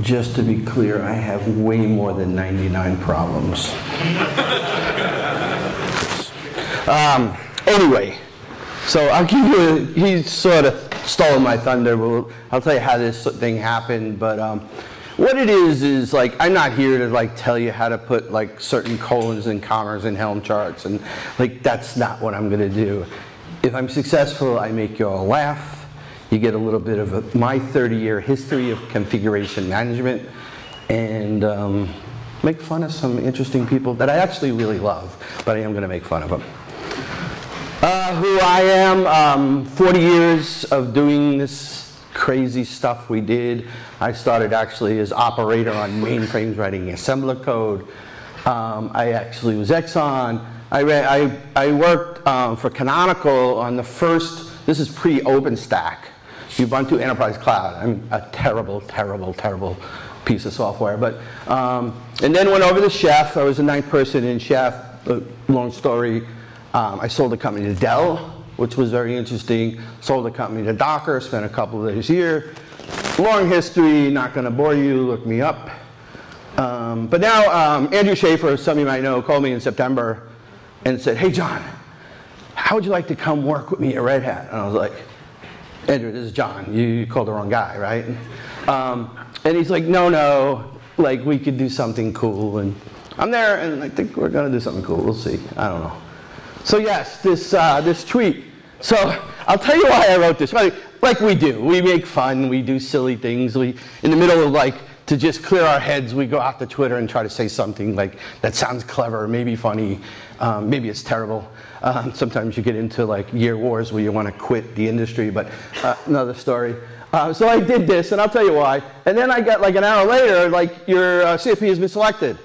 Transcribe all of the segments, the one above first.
Just to be clear, I have way more than 99 problems. um, anyway, so I'll give you, a, he sort of stole my thunder, but I'll tell you how this thing happened. But um, what it is, is like, I'm not here to like tell you how to put like certain colons and commas in Helm charts. And like, that's not what I'm gonna do. If I'm successful, I make you all laugh. You get a little bit of a, my 30-year history of configuration management and um, make fun of some interesting people that I actually really love, but I am going to make fun of them. Uh, who I am, um, 40 years of doing this crazy stuff we did. I started actually as operator on mainframes writing assembler code. Um, I actually was Exxon. I, I, I worked um, for Canonical on the first, this is pre-OpenStack. Ubuntu Enterprise Cloud. I mean, a terrible, terrible, terrible piece of software. But, um, and then went over to Chef. I was the ninth person in Chef. long story. Um, I sold the company to Dell, which was very interesting. Sold the company to Docker, spent a couple of days here. Long history, not going to bore you, look me up. Um, but now, um, Andrew Shafer, some of you might know, called me in September and said, hey, John, how would you like to come work with me at Red Hat? And I was like, Andrew, this is John. You called the wrong guy, right? Um, and he's like, no, no, like we could do something cool. And I'm there, and I think we're gonna do something cool. We'll see. I don't know. So yes, this uh, this tweet. So I'll tell you why I wrote this. Like we do, we make fun, we do silly things. We in the middle of like to just clear our heads, we go out to Twitter and try to say something like that sounds clever, maybe funny, um, maybe it's terrible. Um, sometimes you get into like year wars where you want to quit the industry, but uh, another story. Uh, so I did this, and I'll tell you why. And then I got like an hour later, like your uh, CFP has been selected.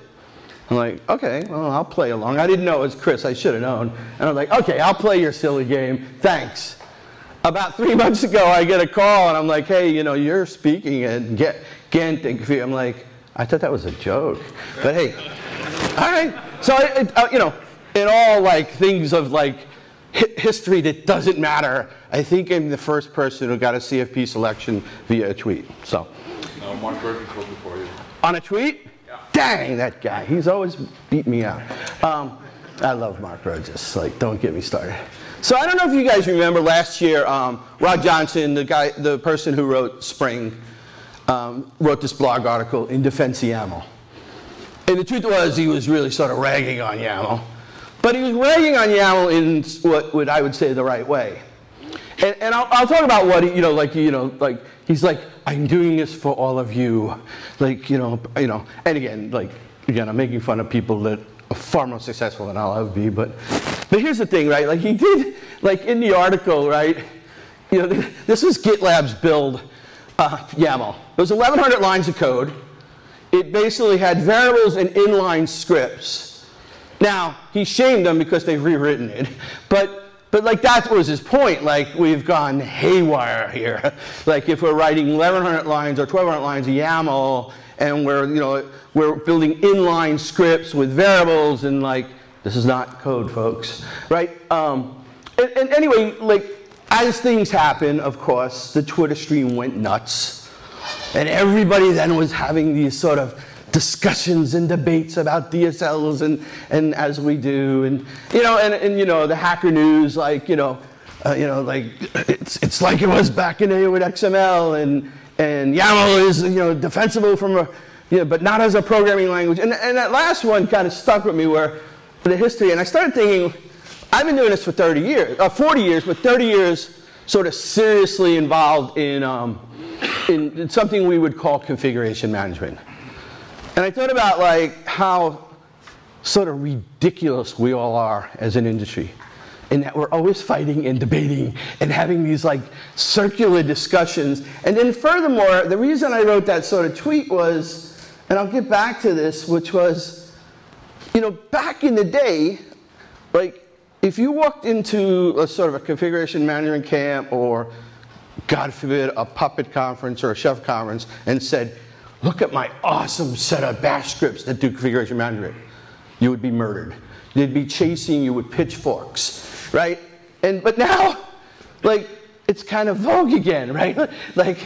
I'm like, okay, well, I'll play along. I didn't know it was Chris. I should have known. And I'm like, okay, I'll play your silly game. Thanks. About three months ago, I get a call, and I'm like, hey, you know, you're speaking at Ghent. I'm like, I thought that was a joke. But hey, all right. So, it, uh, you know, in all like things of like history that doesn't matter, I think I'm the first person who got a CFP selection via a tweet. So. No, Mark Burton told before you. On a tweet? Yeah. Dang, that guy. He's always beat me out. Um, I love Mark Burgess. Like, don't get me started. So I don't know if you guys remember last year, um, Rod Johnson, the guy, the person who wrote Spring, um, wrote this blog article in defense of YAML. And the truth was, he was really sort of ragging on YAML. But he was ragging on YAML in what, what I would say the right way. And, and I'll, I'll, talk about what, you know, like, you know, like, he's like, I'm doing this for all of you. Like, you know, you know, and again, like, again, I'm making fun of people that are far more successful than I'll ever be, but, but here's the thing, right? Like, he did, like, in the article, right, you know, this was GitLab's build uh, YAML. Was 1,100 lines of code. It basically had variables and inline scripts now, he shamed them because they've rewritten it. But, but like that was his point. Like we've gone haywire here. like if we're writing 1,100 lines or 1,200 lines of YAML and we're, you know, we're building inline scripts with variables and like, this is not code, folks, right? Um, and, and anyway, like as things happen, of course, the Twitter stream went nuts. And everybody then was having these sort of discussions and debates about DSLs and, and as we do. And you know and, and you know the hacker news like you know uh, you know like it's, it's like it was back in the day with XML and and YAML is you know defensible from a you know, but not as a programming language. And, and that last one kind of stuck with me where the history and I started thinking I've been doing this for 30 years uh, 40 years but 30 years sort of seriously involved in, um, in, in something we would call configuration management and I thought about like how sort of ridiculous we all are as an industry in that we're always fighting and debating and having these like circular discussions. And then furthermore, the reason I wrote that sort of tweet was, and I'll get back to this, which was, you know, back in the day, like if you walked into a sort of a configuration management camp or God forbid, a puppet conference or a chef conference and said, look at my awesome set of bash scripts that do configuration management. You would be murdered. They'd be chasing you with pitchforks, right? And, but now, like, it's kind of vogue again, right? Like,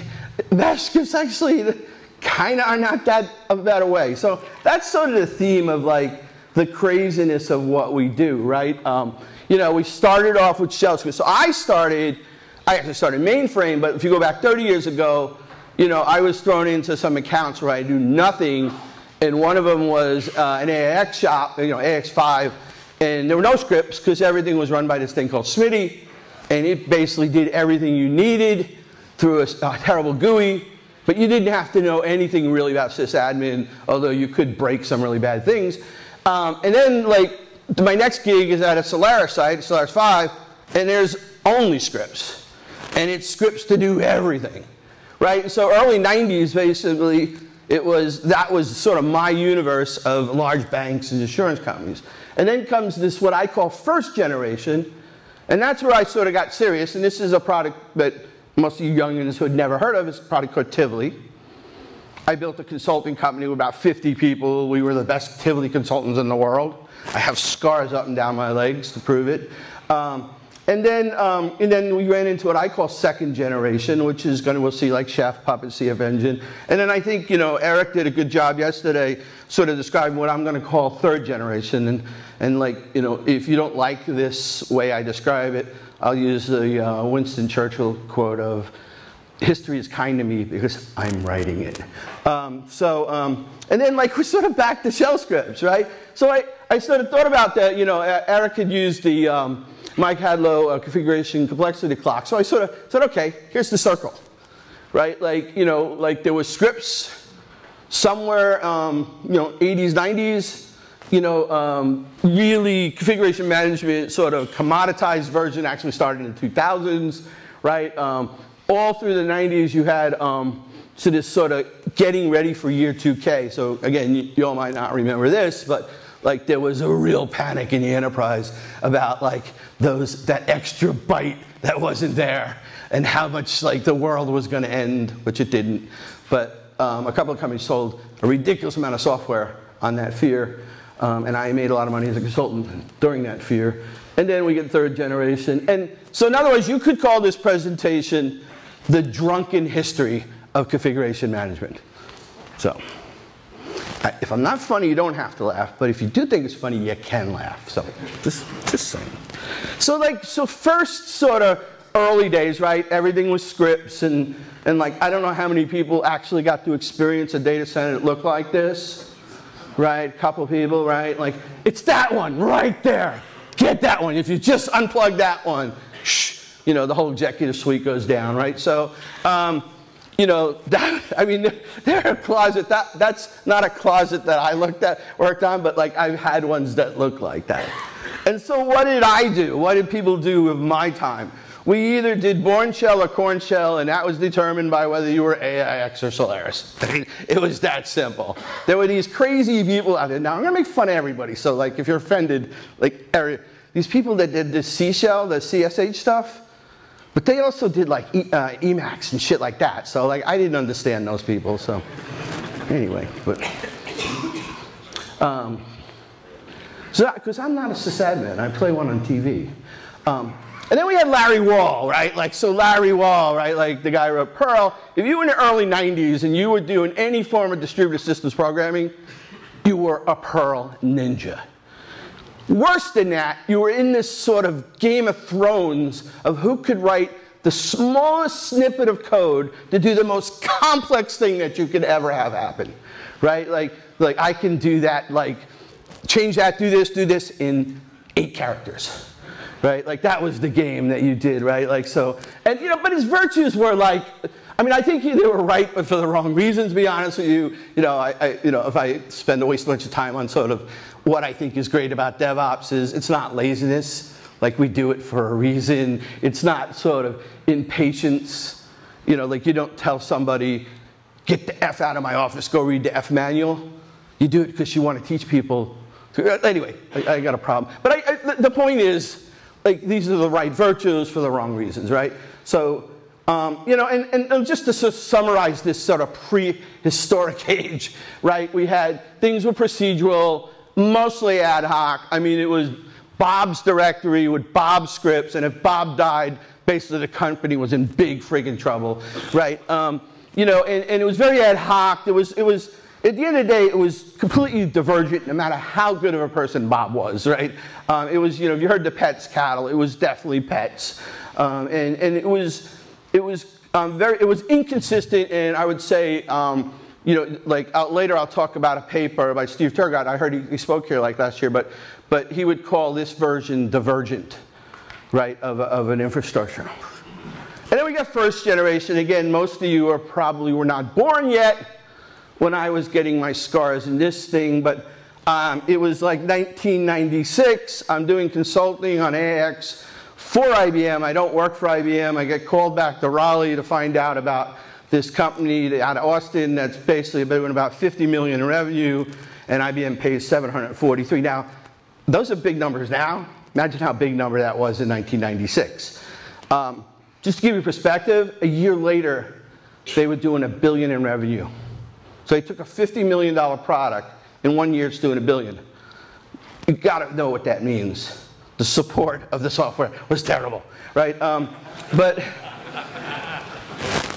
bash scripts actually kind of are not that a better way. So that's sort of the theme of like the craziness of what we do, right? Um, you know, we started off with shell scripts. So I started, I actually started mainframe, but if you go back 30 years ago, you know, I was thrown into some accounts where I knew nothing, and one of them was uh, an AIX shop, you know, AIX5, and there were no scripts because everything was run by this thing called Smitty, and it basically did everything you needed through a, a terrible GUI, but you didn't have to know anything really about sysadmin, although you could break some really bad things. Um, and then, like, my next gig is at a Solaris site, Solaris 5, and there's only scripts. And it's scripts to do everything, right? So early 90s, basically, it was, that was sort of my universe of large banks and insurance companies. And then comes this, what I call first generation, and that's where I sort of got serious. And this is a product that most of you youngins who had never heard of. It's a product called Tivoli. I built a consulting company with about 50 people. We were the best Tivoli consultants in the world. I have scars up and down my legs to prove it. Um, and then, um, and then we ran into what I call second generation, which is going to, we'll see like Chef Puppet, CF Engine. And then I think, you know, Eric did a good job yesterday sort of describing what I'm going to call third generation. And, and like, you know, if you don't like this way I describe it, I'll use the uh, Winston Churchill quote of, history is kind to me because I'm writing it. Um, so, um, and then like we're sort of back to shell scripts, right? So I, I sort of thought about that, you know, Eric had used the um, Mike Hadlow uh, configuration complexity clock. So I sort of said, okay, here's the circle, right? Like, you know, like there were scripts somewhere, um, you know, 80s, 90s, you know, um, really configuration management sort of commoditized version actually started in the 2000s, right? Um, all through the 90s you had um, so this sort of getting ready for year 2K. So again, you, you all might not remember this, but like there was a real panic in the enterprise about like those that extra bite that wasn't there and how much like the world was going to end, which it didn't. But um, a couple of companies sold a ridiculous amount of software on that fear, um, and I made a lot of money as a consultant during that fear. And then we get third generation. And so in other words, you could call this presentation the drunken history of configuration management. So if I'm not funny, you don't have to laugh, but if you do think it's funny, you can laugh. So just, just saying. So like, so first sort of early days, right? Everything was scripts and, and like, I don't know how many people actually got to experience a data center that looked like this, right? Couple people, right? Like, it's that one right there. Get that one. If you just unplug that one, shh, you know, the whole executive suite goes down, right? So, um, you know, that, I mean, they're a closet. That, that's not a closet that I looked at, worked on, but like I've had ones that look like that. And so what did I do? What did people do with my time? We either did Bourne Shell or Korn Shell, and that was determined by whether you were AIX or Solaris. it was that simple. There were these crazy people out there. Now, I'm going to make fun of everybody, so like if you're offended, like these people that did the C shell, the CSH stuff, but they also did like e, uh, Emacs and shit like that. So like I didn't understand those people. So anyway, but um, so because I'm not a sysadmin, I play one on TV. Um, and then we had Larry Wall, right? Like, so Larry Wall, right? Like the guy who wrote Perl. If you were in the early 90s and you were doing any form of distributed systems programming, you were a Perl ninja. Worse than that, you were in this sort of Game of Thrones of who could write the smallest snippet of code to do the most complex thing that you could ever have happen, right? Like, like I can do that, like change that, do this, do this in eight characters, right? Like that was the game that you did, right? Like so, and you know, but his virtues were like, I mean, I think they were right, but for the wrong reasons. To be honest with you, you know, I, I you know, if I spend a waste a bunch of time on sort of what I think is great about DevOps is it's not laziness, like we do it for a reason. It's not sort of impatience, you know, like you don't tell somebody, get the F out of my office, go read the F manual. You do it because you want to teach people. To, anyway, I, I, got a problem. But I, I, the point is, like, these are the right virtues for the wrong reasons, right? So, um, you know, and, and, and, just to summarize this sort of prehistoric age, right? We had things were procedural, mostly ad hoc. I mean, it was Bob's directory with Bob's scripts, and if Bob died, basically the company was in big friggin' trouble, right? Um, you know, and, and it was very ad hoc. It was, it was, at the end of the day, it was completely divergent no matter how good of a person Bob was, right? Um, it was, you know, if you heard the pets cattle, it was definitely pets. Um, and, and it was, it was um, very, it was inconsistent and I would say, um, you know, like out, later I'll talk about a paper by Steve Traugott. I heard he, he, spoke here like last year, but, but he would call this version divergent, right, of, of an infrastructure. And then we got first generation. Again, most of you are probably were not born yet when I was getting my scars in this thing, but um, it was like 1996. I'm doing consulting on AX for IBM. I don't work for IBM. I get called back to Raleigh to find out about this company out of Austin that's basically doing about 50 million in revenue, and IBM pays 743. Now, those are big numbers now. Imagine how big number that was in 1996. Um, just to give you perspective, a year later, they were doing a billion in revenue. So they took a $50 million product, in one year it's doing a billion. You gotta know what that means. The support of the software was terrible, right? Um, but,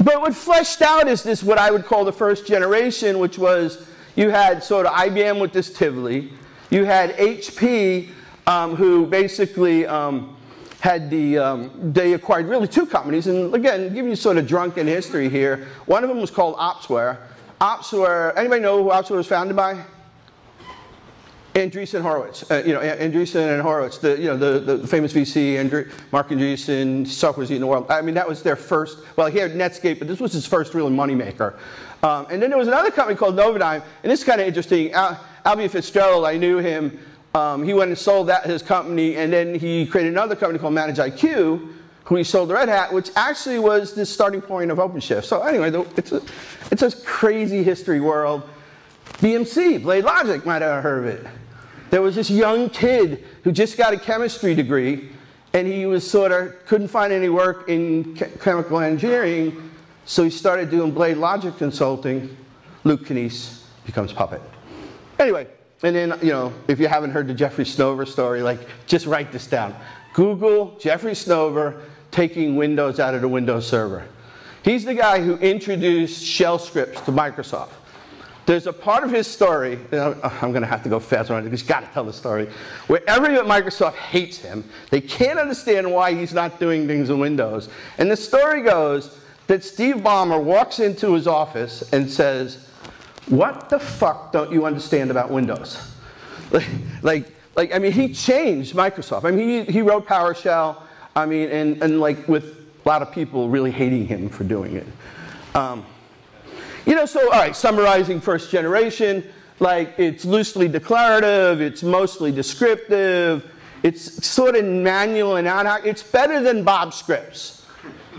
but what fleshed out is this, what I would call the first generation, which was you had sort of IBM with this Tivoli, you had HP, um, who basically um, had the, um, they acquired really two companies, and again, giving you sort of drunken history here. One of them was called Opsware, Opsware, anybody know who Opsware was founded by? Andreessen Horowitz, uh, you know, Andreessen and Horowitz, the, you know, the, the famous VC, Andre, Marc Andreessen, software's eating the world. I mean, that was their first, well, he had Netscape, but this was his first real moneymaker. Um, and then there was another company called Novadigm, and this is kind of interesting. Al, Albie Fitzgerald, I knew him. Um, he went and sold that his company, and then he created another company called ManageIQ, who he sold to Red Hat, which actually was the starting point of OpenShift. So anyway, it's a, it's a crazy history world. BMC, Blade Logic, might have heard of it. There was this young kid who just got a chemistry degree, and he was sort of couldn't find any work in chemical engineering, so he started doing Blade Logic consulting. Luke Kanies becomes Puppet. Anyway, and then, you know, if you haven't heard the Jeffrey Snover story, like, just write this down. Google Jeffrey Snover taking Windows out of the Windows Server. He's the guy who introduced shell scripts to Microsoft. There's a part of his story, I'm going to have to go fast on it because he's got to tell the story, where everyone at Microsoft hates him. They can't understand why he's not doing things in Windows. And the story goes that Steve Ballmer walks into his office and says, what the fuck don't you understand about Windows? Like, like, like I mean, he changed Microsoft. I mean, he, he wrote PowerShell. I mean, and, and like with a lot of people really hating him for doing it. Um, you know, so, all right, summarizing first generation, like it's loosely declarative, it's mostly descriptive, it's sort of manual and ad hoc. It's better than Bob scripts,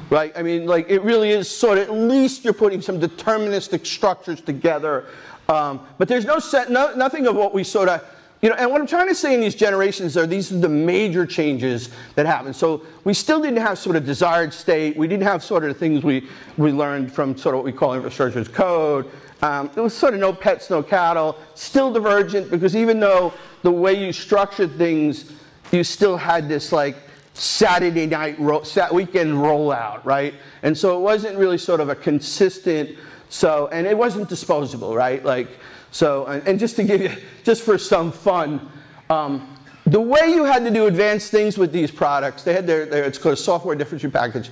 right? I mean, like it really is sort of, at least you're putting some deterministic structures together. Um, but there's no set, no, nothing of what we sort of, you know, and what I'm trying to say in these generations are these are the major changes that happen. So we still didn't have sort of desired state. We didn't have sort of the things we, we learned from sort of what we call infrastructure as code. Um, it was sort of no pets, no cattle. Still divergent because even though the way you structured things, you still had this like Saturday night ro weekend rollout, right? And so it wasn't really sort of a consistent. So and it wasn't disposable, right? Like so, and just to give you, just for some fun, um, the way you had to do advanced things with these products, they had their, their it's called software differentiation package,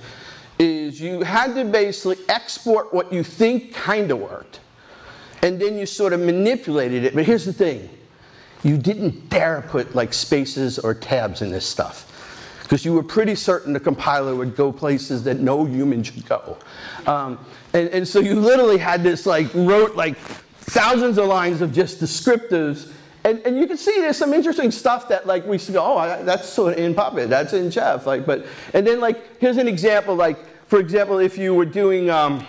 is you had to basically export what you think kind of worked, and then you sort of manipulated it. But here's the thing, you didn't dare put like spaces or tabs in this stuff because you were pretty certain the compiler would go places that no human should go. Um, and, and so you literally had this like wrote like thousands of lines of just descriptives. And, and you can see there's some interesting stuff that like we go, oh, that's sort of in Puppet, that's in Chef. Like, but, and then like, here's an example, like, for example, if you were doing, um,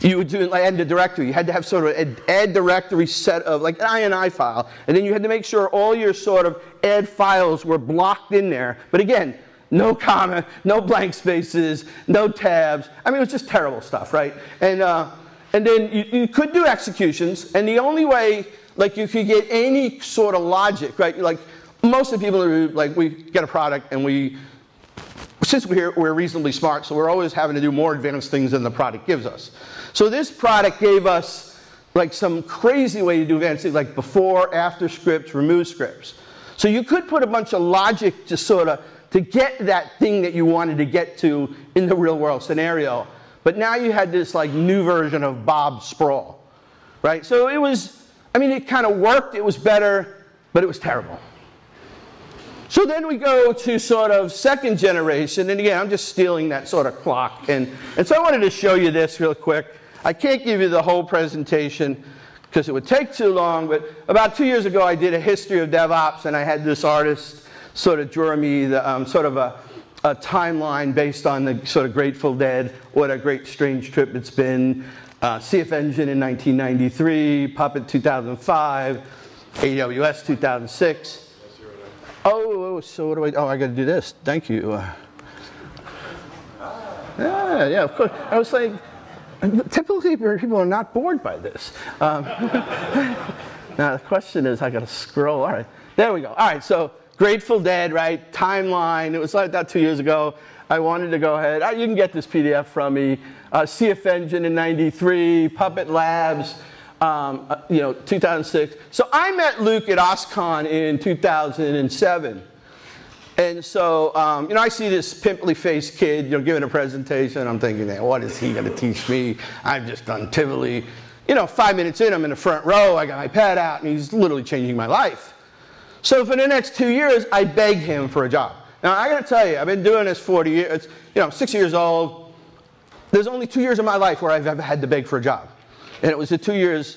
you would do like add the directory. You had to have sort of an add directory set of like an INI file, and then you had to make sure all your sort of add files were blocked in there. But again, no comma, no blank spaces, no tabs. I mean, it was just terrible stuff, right? And uh, and then you, you could do executions, and the only way, like you could get any sort of logic, right? Like most of the people are like, we get a product and we since we're, we're reasonably smart, so we're always having to do more advanced things than the product gives us. So this product gave us like some crazy way to do advanced things, like before, after scripts, remove scripts. So you could put a bunch of logic to sort of to get that thing that you wanted to get to in the real world scenario. But now you had this like new version of Bob Sprawl, right? So it was, I mean, it kind of worked, it was better, but it was terrible. So then we go to sort of second generation, and again, I'm just stealing that sort of clock. And, and so I wanted to show you this real quick. I can't give you the whole presentation because it would take too long, but about two years ago I did a history of DevOps, and I had this artist sort of draw me the, um, sort of a, a timeline based on the sort of Grateful Dead, what a great strange trip it's been. Uh, CF Engine in 1993, Puppet 2005, AWS 2006. Oh, so what do I, oh, I got to do this. Thank you. Uh, yeah, yeah, of course. I was like, typically people are not bored by this. Um, now the question is, I got to scroll. All right, there we go. All right, so Grateful Dead, right? Timeline. It was like that two years ago. I wanted to go ahead. Uh, you can get this PDF from me. Uh, CF Engine in 93, Puppet Labs, um, uh, you know, 2006. So I met Luke at OSCON in 2007. And so, um, you know, I see this pimply faced kid, you know, giving a presentation. I'm thinking, what is he going to teach me? I've just done Tivoli. You know, five minutes in, I'm in the front row. I got my pad out, and he's literally changing my life. So for the next two years, I begged him for a job. Now, I got to tell you, I've been doing this 40 years. You know, I'm six years old. There's only two years of my life where I've ever had to beg for a job. And it was the two years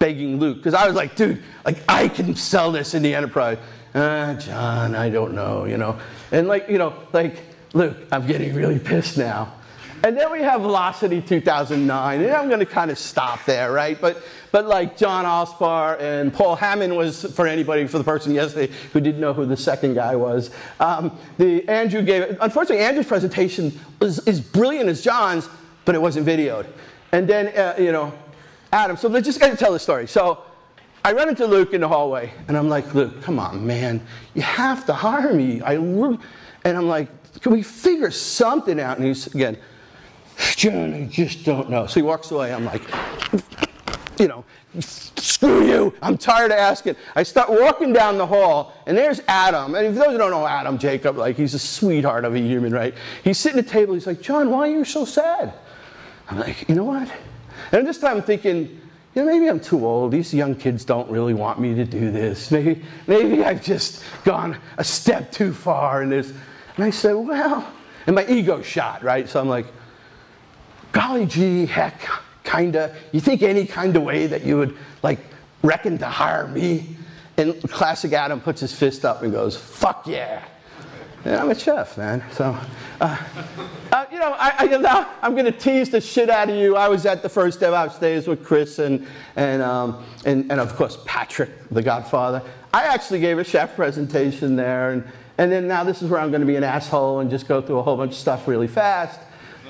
begging Luke, because I was like, dude, like I can sell this in the enterprise. Ah, John, I don't know, you know. And like, you know, like, Luke, I'm getting really pissed now. And then we have Velocity 2009, and I'm going to kind of stop there, right? But, but like John Allspaw and Paul Hammond was, for anybody, for the person yesterday who didn't know who the second guy was. Um, the Andrew gave, unfortunately, Andrew's presentation was as brilliant as John's, but it wasn't videoed. And then, uh, you know, Adam. So let's just got to tell the story. So I run into Luke in the hallway, and I'm like, Luke, come on, man, you have to hire me. I, and I'm like, can we figure something out? And he's again, John, I just don't know. So he walks away. I'm like, you know, screw you. I'm tired of asking. I start walking down the hall, and there's Adam. And if those who don't know Adam Jacob, like he's a sweetheart of a human, right? He's sitting at the table. He's like, John, why are you so sad? I'm like, you know what? And this time I'm thinking, you know, maybe I'm too old. These young kids don't really want me to do this. Maybe, maybe I've just gone a step too far in this. And I said, well, and my ego shot, right? So I'm like, golly gee, heck, kinda. You think any kind of way that you would like reckon to hire me? And classic Adam puts his fist up and goes, fuck yeah. And I'm a chef, man. So, uh, uh, you know, I, am going to tease the shit out of you. I was at the first DevOps days with Chris and, and, um, and, and, of course, Patrick, the Godfather. I actually gave a chef presentation there. And, and then now this is where I'm going to be an asshole and just go through a whole bunch of stuff really fast.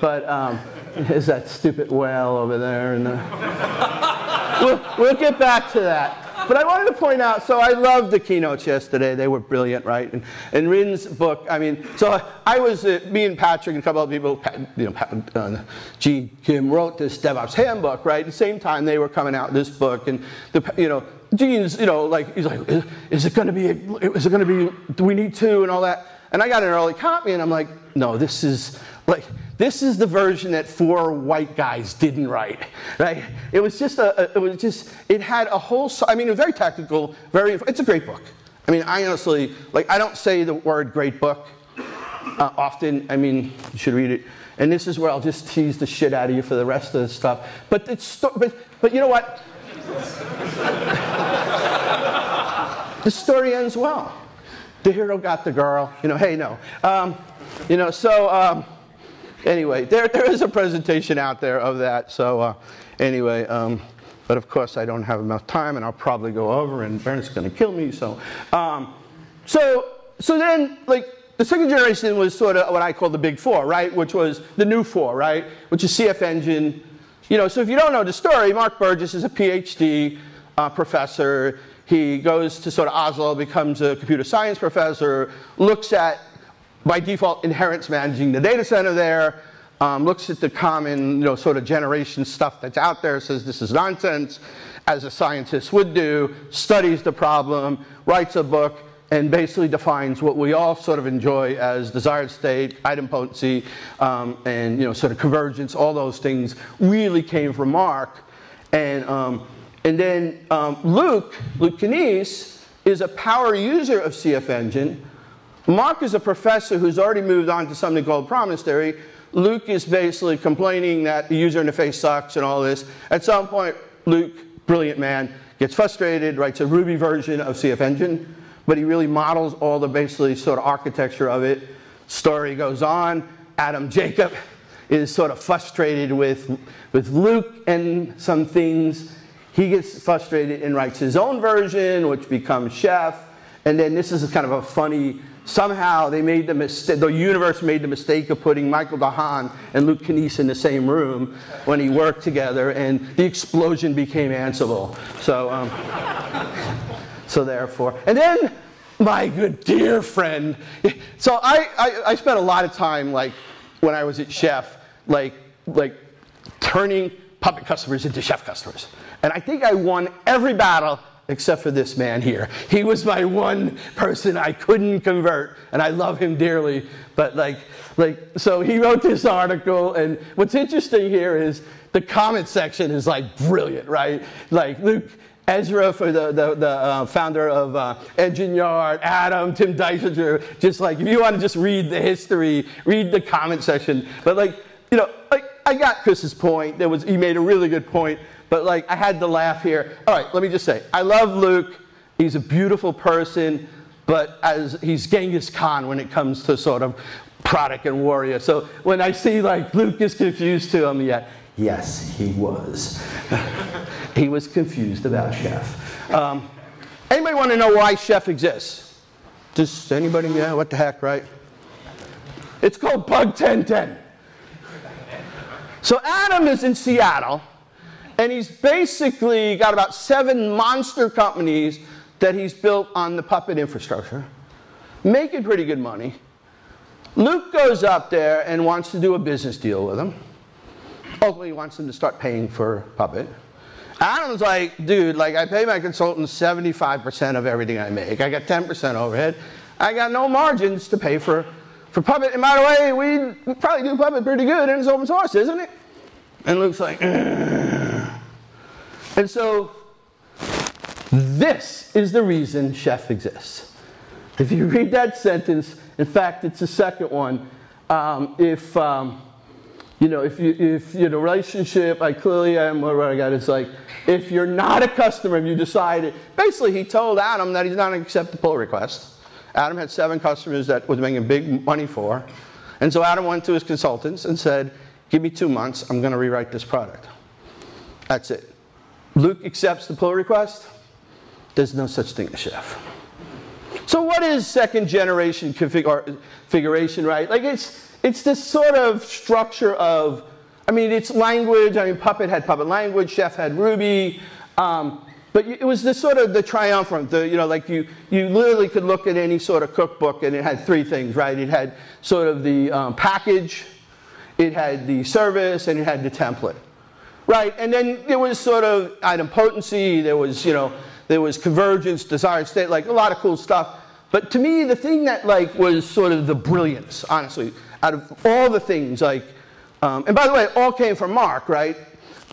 But um, is that stupid whale over there? And, uh, we'll, we'll get back to that. But I wanted to point out, so I loved the keynotes yesterday. They were brilliant, right? And, and Ryn's book, I mean, so I was, uh, me and Patrick and a couple of people, you know, uh, Gene Kim wrote this DevOps handbook, right? At the same time, they were coming out this book. And, the, you know, Gene's, you know, like, he's like, is, is it going to be, is it going to be, do we need two and all that? And I got an early copy and I'm like, no, this is, like, this is the version that four white guys didn't write, right? It was just a, it was just, it had a whole, I mean, it was very technical, very, it's a great book. I mean, I honestly, like, I don't say the word great book uh, often. I mean, you should read it. And this is where I'll just tease the shit out of you for the rest of the stuff. But it's, but, but you know what? the story ends well. The hero got the girl. You know, hey, no. Um, you know, so, um, anyway, there, there is a presentation out there of that. So uh, anyway, um, but of course I don't have enough time and I'll probably go over and Bernie's going to kill me. So, um, so, so then like the second generation was sort of what I call the big four, right? Which was the new four, right? Which is CF Engine. You know, so if you don't know the story, Mark Burgess is a PhD uh, professor. He goes to sort of Oslo, becomes a computer science professor, looks at by default inherits managing the data center there, um, looks at the common, you know, sort of generation stuff that's out there, says this is nonsense, as a scientist would do, studies the problem, writes a book, and basically defines what we all sort of enjoy as desired state, idempotency, um, and you know, sort of convergence. All those things really came from Mark, and um, and then um, Luke, Luke Kanies, is a power user of CF Engine. Mark is a professor who's already moved on to something called promise theory. Luke is basically complaining that the user interface sucks and all this. At some point, Luke, brilliant man, gets frustrated, writes a Ruby version of CF Engine, but he really models all the basically sort of architecture of it. Story goes on. Adam Jacob is sort of frustrated with, with Luke and some things. He gets frustrated and writes his own version, which becomes Chef. And then this is kind of a funny somehow they made the mistake, the universe made the mistake of putting Michael DeHaan and Luke Kanies in the same room when he worked together, and the explosion became Ansible. So, um, so therefore, and then my good dear friend. So I, I, I spent a lot of time, like when I was at Chef, like like turning Puppet customers into Chef customers, and I think I won every battle except for this man here. He was my one person I couldn't convert, and I love him dearly. But like, like, so he wrote this article, and what's interesting here is the comment section is like brilliant, right? Like Luke. Ezra, for the, the, the uh, founder of uh, Engine Yard, Adam, Tim Dysinger, just like, if you want to just read the history, read the comment section. But like, you know, like, I got Chris's point. There was, he made a really good point but like I had to laugh here. All right, let me just say, I love Luke. He's a beautiful person, but as he's Genghis Khan when it comes to sort of product and warrior. So when I see like Luke is confused to him, yeah, yes, he was. he was confused about Chef. Um, anybody want to know why Chef exists? Does anybody? Yeah, what the heck, right? It's called Bug 1010. So Adam is in Seattle and he's basically got about seven monster companies that he's built on the Puppet infrastructure, making pretty good money. Luke goes up there and wants to do a business deal with him. Hopefully he wants them to start paying for Puppet. Adam's like, dude, like I pay my consultants 75% of everything I make. I got 10% overhead. I got no margins to pay for, for Puppet. And by the way, we probably do Puppet pretty good and it's open source, isn't it? And Luke's like, Ugh. And so this is the reason Chef exists. If you read that sentence, in fact, it's the second one. Um, if um, you know, if you if you know relationship, I clearly am what I got It's like, if you're not a customer, if you decided, basically, he told Adam that he's not going to accept the pull request. Adam had seven customers that was making big money for, and so Adam went to his consultants and said, Give me two months, I'm going to rewrite this product. That's it. Luke accepts the pull request. There's no such thing as chef. So what is second generation configuration, right? Like it's, it's this sort of structure of, I mean, it's language. I mean, Puppet had Puppet language, Chef had Ruby. Um, but it was this sort of the triumvirate, the, you know, like you, you literally could look at any sort of cookbook and it had three things, right? It had sort of the um, package, it had the service, and it had the template. Right, and then there was sort of idempotency, there was, you know, there was convergence, desired state, like a lot of cool stuff. But to me, the thing that like was sort of the brilliance, honestly, out of all the things, like, um, and by the way, all came from Mark, right?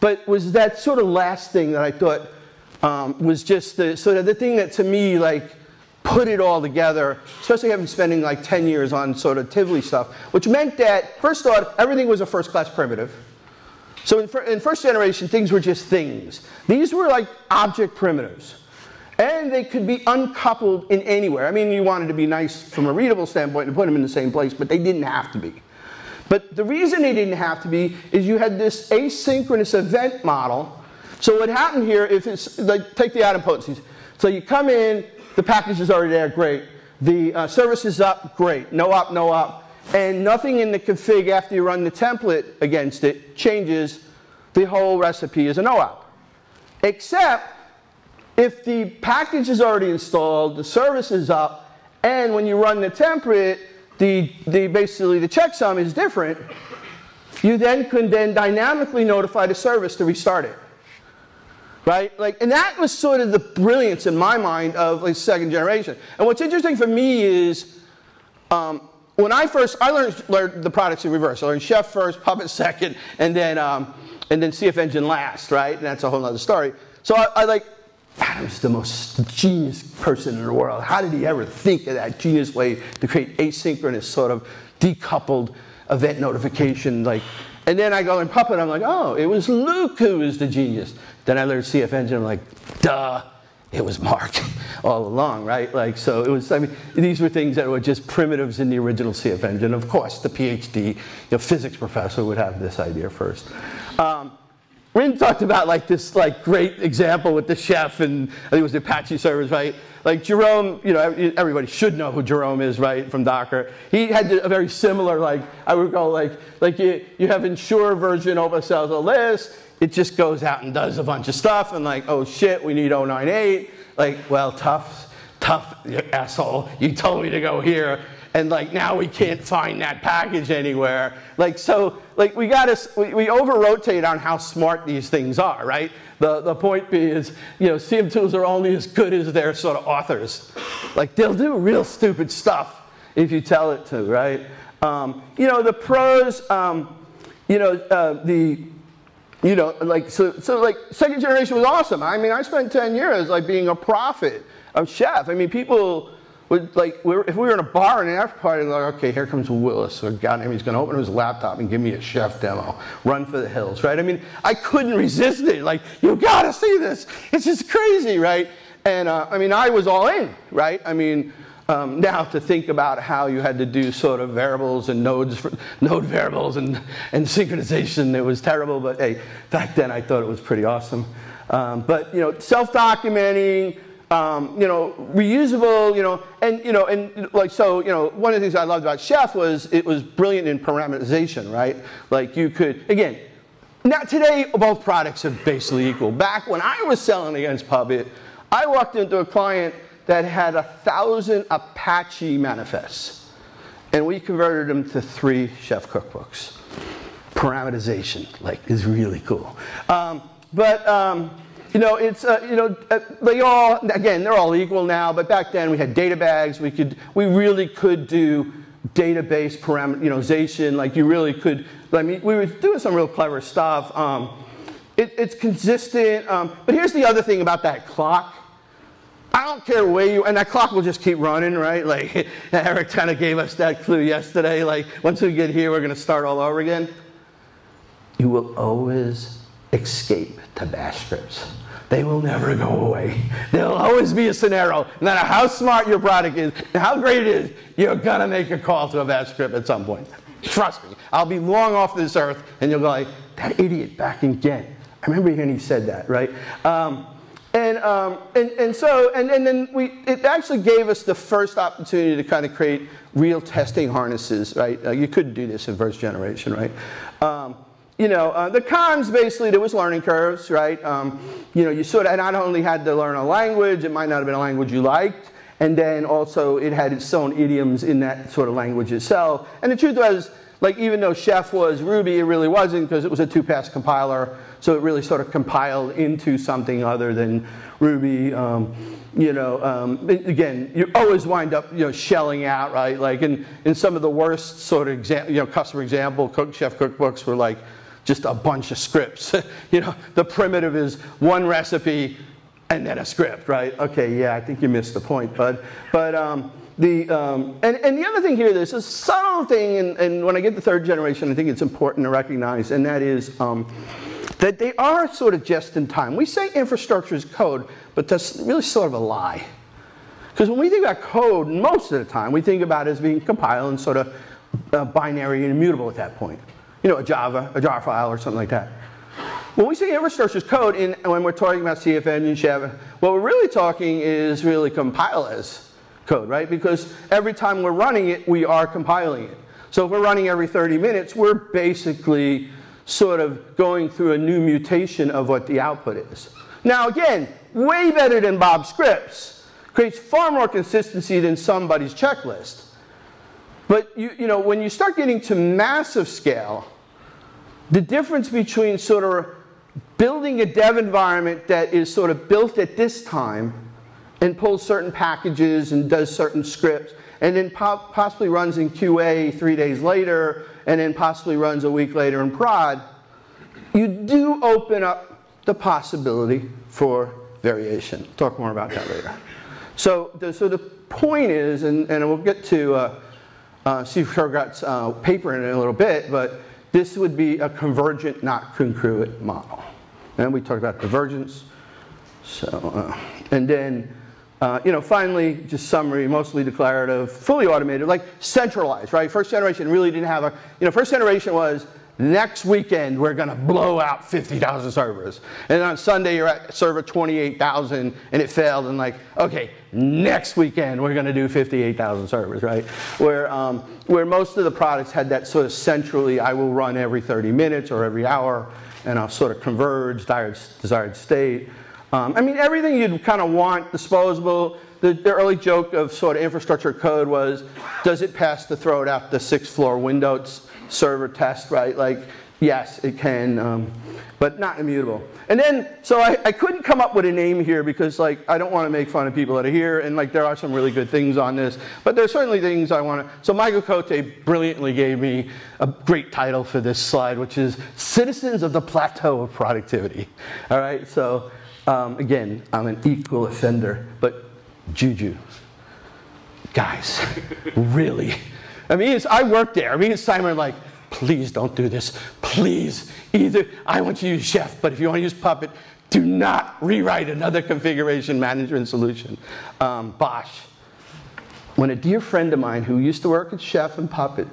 But was that sort of last thing that I thought um, was just the sort of the thing that to me, like, put it all together, especially having spending like 10 years on sort of Tivoli stuff, which meant that, first thought, everything was a first class primitive. So in, in first generation, things were just things. These were like object primitives. And they could be uncoupled in anywhere. I mean, you wanted to be nice from a readable standpoint and put them in the same place, but they didn't have to be. But the reason they didn't have to be is you had this asynchronous event model. So what happened here, if it's like take the idempotencies. So you come in, the package is already there, great. The uh, service is up, great. No up, no up. And nothing in the config after you run the template against it changes. The whole recipe is a no op. Except if the package is already installed, the service is up, and when you run the template, the, the basically the checksum is different, you then can then dynamically notify the service to restart it. Right? Like, and that was sort of the brilliance in my mind of like second generation. And what's interesting for me is um, when I first, I learned, learned the products in reverse. I learned Chef first, Puppet second, and then, um, and then CF Engine last, right? And that's a whole other story. So I, I like, Adam's the most genius person in the world. How did he ever think of that genius way to create asynchronous sort of decoupled event notification? Like, and then I go in Puppet, I'm like, oh, it was Luke who was the genius. Then I learned CF Engine, I'm like, duh, it was Mark all along, right? Like, so it was, I mean, these were things that were just primitives in the original CF Engine. Of course, the PhD, know, physics professor would have this idea first. Um, Ryn talked about like this like great example with the chef and I think it was the Apache servers, right? Like Jerome, you know, everybody should know who Jerome is, right, from Docker. He had a very similar, like, I would go like, like you, you have ensure version sells a list, it just goes out and does a bunch of stuff and like, oh shit, we need 098. Like, well, tough, tough asshole, you told me to go here and like now we can't find that package anywhere. Like so, like we got to we, we over rotate on how smart these things are, right? The the point being is, you know, CM tools are only as good as their sort of authors. Like they'll do real stupid stuff if you tell it to, right? Um, you know, the pros, um, you know, uh, the you know, like so, so like second generation was awesome. I mean, I spent 10 years like being a prophet a chef. I mean, people would like we were, if we were in a bar in an after party, like, okay, here comes Willis, so God, he's going to open his laptop and give me a chef demo. Run for the hills, right? I mean, I couldn't resist it. Like, you got to see this. It's just crazy, right? And uh, I mean, I was all in, right? I mean, um, now to think about how you had to do sort of variables and nodes, for, node variables and, and synchronization, it was terrible. But hey, back then I thought it was pretty awesome. Um, but you know, self-documenting, um, you know, reusable, you know, and you know, and like so, you know, one of the things I loved about Chef was it was brilliant in parameterization, right? Like you could, again, now today both products are basically equal. Back when I was selling against Puppet, I walked into a client that had a thousand Apache manifests, and we converted them to three Chef cookbooks. Parameterization, like, is really cool. Um, but um, you know, it's, uh, you know, uh, they all, again, they're all equal now, but back then we had data bags. We could, we really could do database parameterization. Like you really could, I mean, we were doing some real clever stuff. Um, it, it's consistent. Um, but here's the other thing about that clock. I don't care where you, and that clock will just keep running, right? Like Eric kind of gave us that clue yesterday. Like once we get here, we're going to start all over again. You will always escape to bash scripts. They will never go away. There'll always be a scenario, no matter how smart your product is, how great it is, you're gonna make a call to a bash script at some point. Trust me, I'll be long off this earth, and you'll go like, that idiot back in Ghent. I remember hearing he said that, right? Um, and, um, and, and so, and, and then we, it actually gave us the first opportunity to kind of create real testing harnesses, right? Uh, you couldn't do this in first generation, right? Um, you know, uh, the cons basically there was learning curves, right? Um, you know, you sort of not only had to learn a language, it might not have been a language you liked, and then also it had its own idioms in that sort of language itself. And the truth was, like even though Chef was Ruby, it really wasn't because it was a two-pass compiler, so it really sort of compiled into something other than Ruby. Um, you know, um, again, you always wind up, you know, shelling out, right? Like in, in some of the worst sort of, exam- you know, customer example cook, chef cookbooks were like, just a bunch of scripts. you know, the primitive is one recipe and then a script, right? Okay, yeah, I think you missed the point, bud. But um, the um, and, and the other thing here, there's a subtle thing, and, and when I get to third generation, I think it's important to recognize, and that is um, that they are sort of just in time. We say infrastructure is code, but that's really sort of a lie. Because when we think about code, most of the time, we think about it as being compiled and sort of uh, binary and immutable at that point you know, a Java, a jar file or something like that. When we say infrastructure is code, in, when we're talking about CFN and Chef, what we're really talking is really compile as code, right? Because every time we're running it, we are compiling it. So if we're running every 30 minutes, we're basically sort of going through a new mutation of what the output is. Now again, way better than Bob scripts. Creates far more consistency than somebody's checklist. But you, you know, when you start getting to massive scale, the difference between sort of building a dev environment that is sort of built at this time and pulls certain packages and does certain scripts and then po possibly runs in QA three days later and then possibly runs a week later in prod, you do open up the possibility for variation. Talk more about that later. So the, so the point is, and, and we'll get to uh, uh, Steve Traugott's uh, paper in a little bit, but this would be a convergent, not congruent model. And we talked about divergence. So, uh, and then, uh, you know, finally, just summary, mostly declarative, fully automated, like centralized, right? First generation really didn't have a, you know, first generation was next weekend we're going to blow out 50,000 servers. And on Sunday you're at server 28,000 and it failed and like, okay, next weekend we're going to do 58,000 servers, right? Where, um, where most of the products had that sort of centrally, I will run every 30 minutes or every hour and I'll sort of converge desired, desired state. Um, I mean, everything you'd kind of want disposable. The, the, early joke of sort of infrastructure code was, does it pass the throw it out the sixth floor windows server test, right? Like, yes, it can, um, but not immutable. And then, so I, I couldn't come up with a name here because like, I don't want to make fun of people that are here, and like, there are some really good things on this, but there's certainly things I want to, so Michael Cote brilliantly gave me a great title for this slide, which is Citizens of the Plateau of Productivity. All right, so um, again, I'm an equal offender, but Juju, guys, really? I mean, I worked there. I mean, Simon like, please don't do this. Please, either I want you to use Chef, but if you want to use Puppet, do not rewrite another configuration management solution. Um, BOSH. When a dear friend of mine who used to work at Chef and Puppet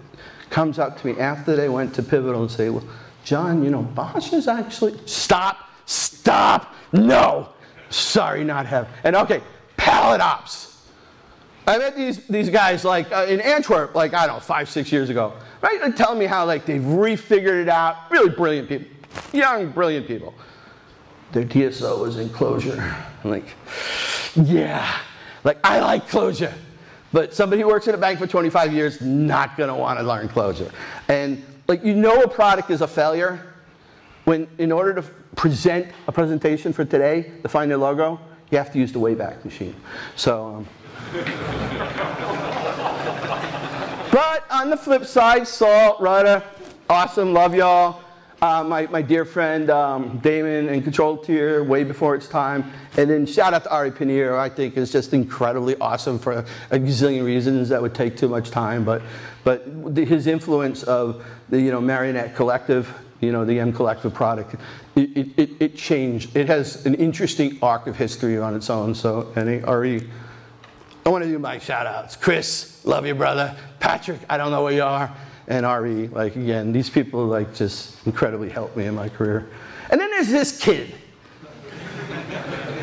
comes up to me after they went to Pivotal and say, well, John, you know, BOSH is actually, stop, stop, no, sorry, not have, and okay, PalletOps. I met these, these guys like uh, in Antwerp, like, I don't know, five, six years ago, right? Telling me how like they've refigured it out. Really brilliant people, young, brilliant people. Their DSL was in Clojure. I'm like, yeah, like I like Clojure. But somebody who works in a bank for 25 years, not gonna wanna learn Clojure. And like you know a product is a failure when in order to present a presentation for today, to find their logo, you have to use the Wayback Machine. So, um, but on the flip side, Salt, Rudder, awesome, love y'all. Uh, my, my dear friend um, Damon and ControlTier, way before its time. And then shout out to R.I. Pienaar, I think is just incredibly awesome for a, a gazillion reasons that would take too much time. But, but the, his influence of the you know, Marionette Collective, you know, the MCollective product, it, it, it changed. It has an interesting arc of history on its own. So, and Ari, I want to do my shout outs. Chris, love you, brother. Patrick, I don't know where you are. And Ari, like again, these people like just incredibly helped me in my career. And then there's this kid.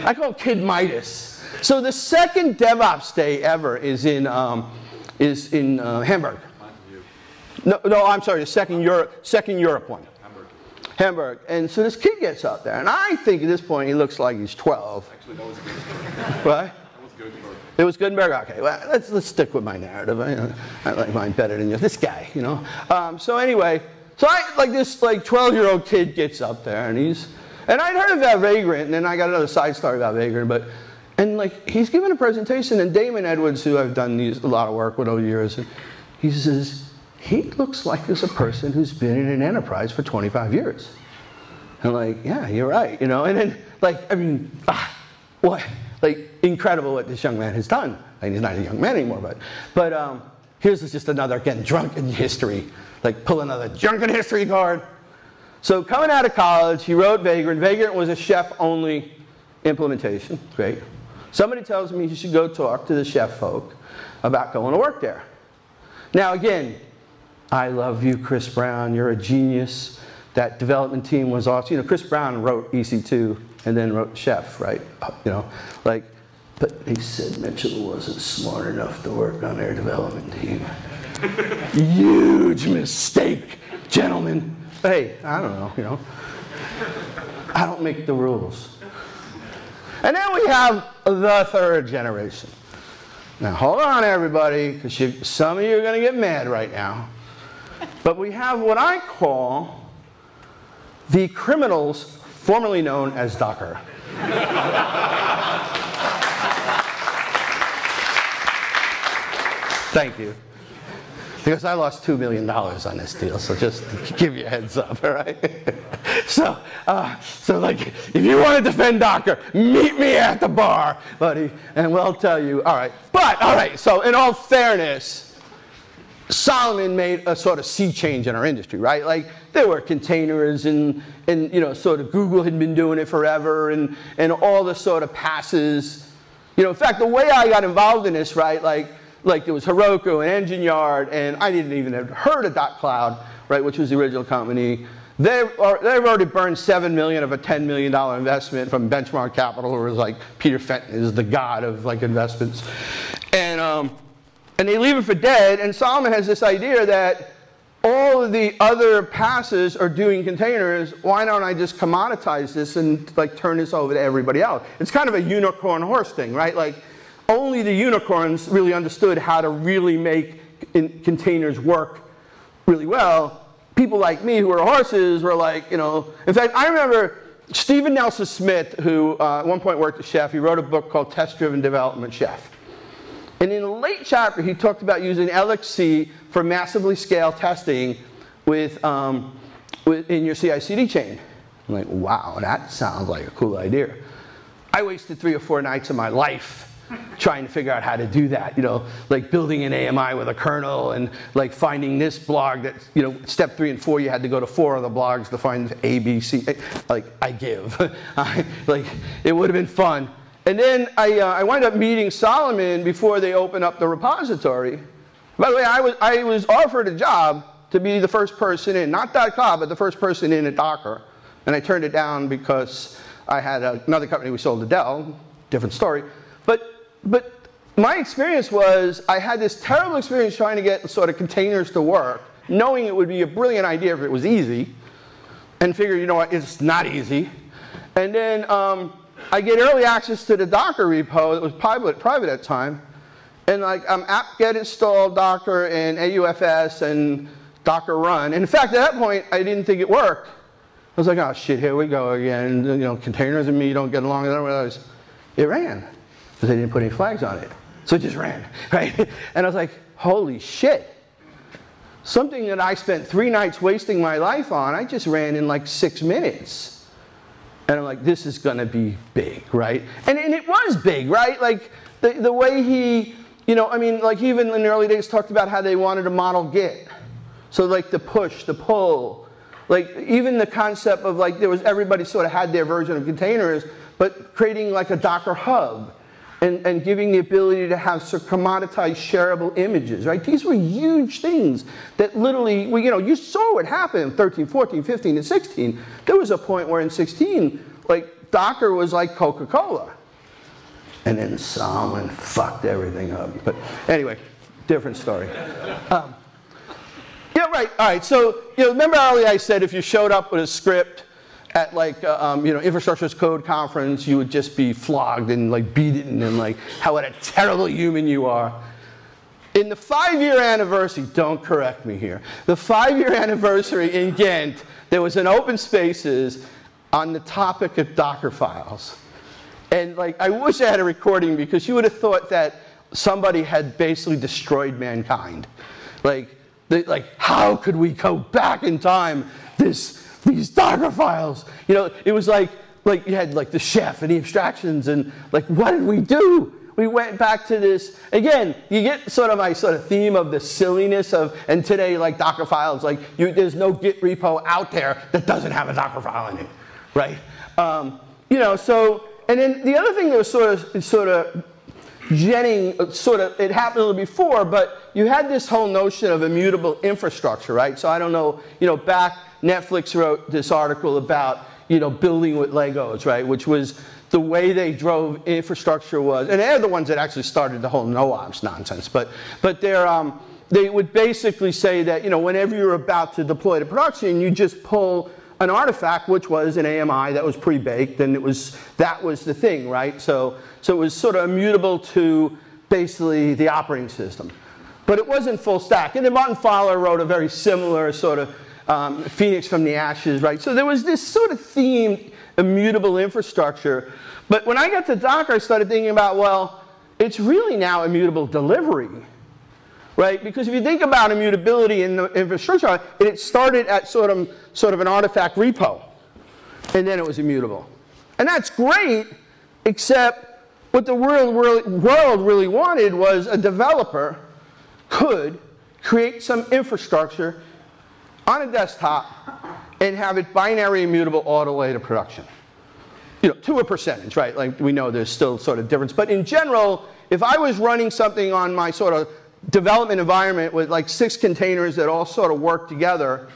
I call Kid Midas. So the second DevOps day ever is in, um, is in uh, Hamburg. No, no, I'm sorry, the second Europe, second Europe one. Hamburg. And so this kid gets up there, and I think at this point he looks like he's 12. Actually, that was good. What? It was Gothenburg? Okay, well, let's, let's stick with my narrative. I, I like mine better than yours. This guy, you know. Um, so anyway, so I, like this like 12-year-old kid gets up there and he's, and I'd heard about Vagrant, and then I got another side story about Vagrant, but, and like he's giving a presentation, and Damon Edwards, who I've done these, a lot of work with over the years, and he says, he looks like he's a person who's been in an enterprise for 25 years. And like, yeah, you're right, you know, and then like, I mean, ah, what? like incredible what this young man has done. I mean, he's not a young man anymore, but, but um, here's just another, again, drunken history. Like pull another drunken history card. So coming out of college, he wrote Vagrant. Vagrant was a chef-only implementation. Great. Somebody tells me he should go talk to the chef folk about going to work there. Now again, I love you, Chris Brown. You're a genius. That development team was awesome. You know, Chris Brown wrote EC2 and then wrote chef, right? You know, like, but he said Mitchell wasn't smart enough to work on their development team. Huge mistake, gentlemen. Hey, I don't know, you know. I don't make the rules. And then we have the third generation. Now, hold on, everybody, because some of you are going to get mad right now. But we have what I call the criminals formerly known as Docker. Thank you. Because I lost $2 million on this deal, so just give you a heads up, all right? so, uh, so like, if you want to defend Docker, meet me at the bar, buddy, and we'll tell you, all right. But, all right, so in all fairness, Solomon made a sort of sea change in our industry, right? Like, there were containers and, and you know, sort of Google had been doing it forever and, and all the sort of PaaSes. You know, in fact, the way I got involved in this, right, like, like there was Heroku and Engine Yard, and I didn't even have heard of dotCloud, right, which was the original company. They are, they've already burned seven million of a ten million dollar investment from Benchmark Capital, who was like Peter Fenton is the god of like investments, and um, and they leave it for dead. And Solomon has this idea that all of the other PaaSes are doing containers. Why don't I just commoditize this and like turn this over to everybody else? It's kind of a unicorn horse thing, right? Like only the unicorns really understood how to really make containers work really well. People like me who are horses were like, you know, in fact, I remember Stephen Nelson Smith, who uh, at one point worked at Chef, he wrote a book called Test Driven Development Chef. And in a late chapter, he talked about using LXC for massively scale testing with, um, with in your CI/CD chain. I'm like, wow, that sounds like a cool idea. I wasted three or four nights of my life trying to figure out how to do that. You know, like building an AMI with a kernel and like finding this blog that, you know, step three and four, you had to go to four other blogs to find A, B, C. Like, I give. like, it would have been fun. And then I, uh, I wind up meeting Solomon before they open up the repository. By the way, I was, I was offered a job to be the first person in, not .com, but the first person in at Docker. And I turned it down because I had another company we sold to Dell, different story. But but my experience was I had this terrible experience trying to get sort of containers to work, knowing it would be a brilliant idea if it was easy, and figure, you know what, it's not easy. And then um, I get early access to the Docker repo that was private, private at the time, and like I'm um, apt-get installed Docker and AUFS and Docker run. And in fact, at that point, I didn't think it worked. I was like, oh shit, here we go again. You know, containers and me don't get along. And I realized it ran because they didn't put any flags on it. So it just ran, right? And I was like, holy shit. Something that I spent three nights wasting my life on, I just ran in like six minutes. And I'm like, this is gonna be big, right? And, and it was big, right? Like the, the way he, you know, I mean, like even in the early days talked about how they wanted to model Git. So like the push, the pull, like even the concept of like there was everybody sort of had their version of containers, but creating like a Docker hub and, and giving the ability to have sort of commoditized shareable images, right? These were huge things that literally, well, you know, you saw what happened in 13, 14, 15, and 16. There was a point where in 16, like Docker was like Coca-Cola. And then Solomon fucked everything up. But anyway, different story. Um, yeah, right. All right. So, you know, remember earlier I said if you showed up with a script at like uh, um, you know infrastructure as code conference, you would just be flogged and like beaten and like how what a terrible human you are. In the five-year anniversary, don't correct me here. The five-year anniversary in Ghent, there was an open spaces on the topic of Docker files. And like, I wish I had a recording because you would have thought that somebody had basically destroyed mankind. Like, they, like how could we go back in time? This these Docker files. You know, it was like, like you had like the chef and the abstractions and like, what did we do? We went back to this, again, you get sort of my sort of theme of the silliness of, and today like Docker files, like you, there's no Git repo out there that doesn't have a Docker file in it, right? Um, you know, so, and then the other thing that was sort of, sort of Jennings, uh, sort of, it happened a little before, but you had this whole notion of immutable infrastructure, right? So I don't know, you know, back Netflix wrote this article about you know building with Legos, right? Which was the way they drove infrastructure was, and they're the ones that actually started the whole no-ops nonsense. But but they're um, they would basically say that you know whenever you're about to deploy to production, you just pull an artifact, which was an AMI that was pre-baked, and it was that was the thing, right? So so it was sort of immutable to basically the operating system. But it wasn't full stack. And then Martin Fowler wrote a very similar sort of um, Phoenix from the ashes, right? So there was this sort of themed immutable infrastructure. But when I got to Docker, I started thinking about, well, it's really now immutable delivery, right? Because if you think about immutability in the infrastructure, it started at sort of, sort of an artifact repo, and then it was immutable. And that's great, except what the world world really wanted was a developer could create some infrastructure on a desktop and have it binary immutable all the way to production. You know, to a percentage, right? Like we know there's still sort of difference. But in general, if I was running something on my sort of development environment with like six containers that all sort of work together,